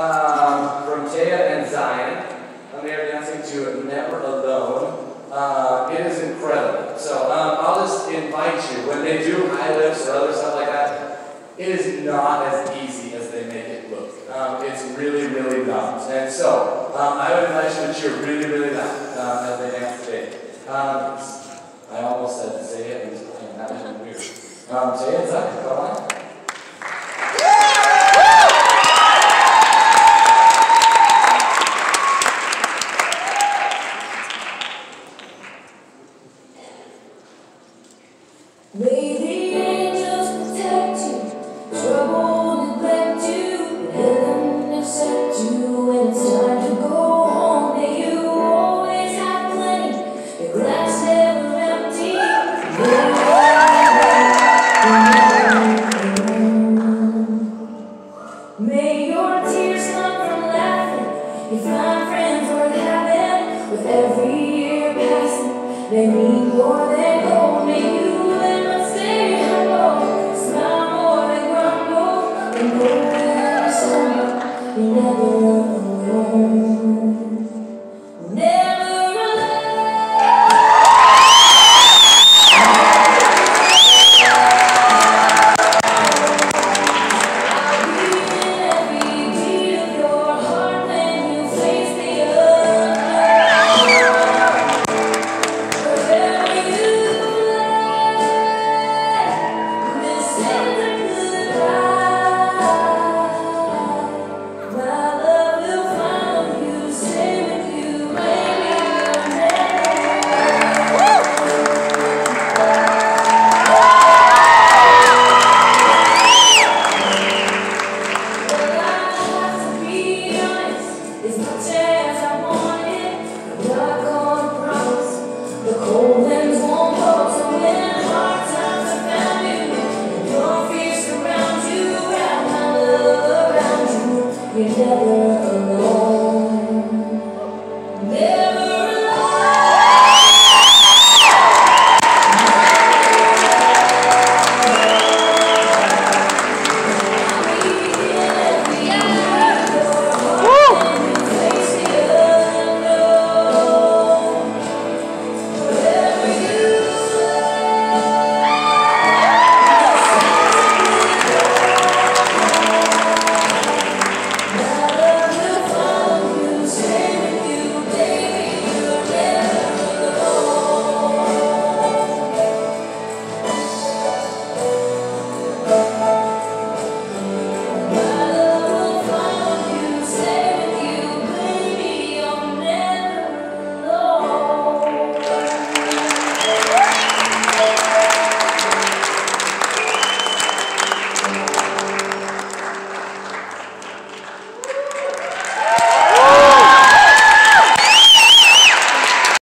um, from Taia and Zyon. And they are dancing to Never Alone. Uh, it is incredible. So um, I'll just invite you, when they do high lifts or other stuff like that, it is not as easy as they make it look. Um, it's really, really not. And so um, I would invite you to cheer really, really loud um, as they dance today. Um, I almost said it, and that was weird. Um, say it, Zyon, come on. May the angels protect you, trouble neglect you, heaven accept you when it's time to go home. May you always have plenty, your glass never empty. May your tears come from laughing, friends. With every year passing, they mean more than gold. You never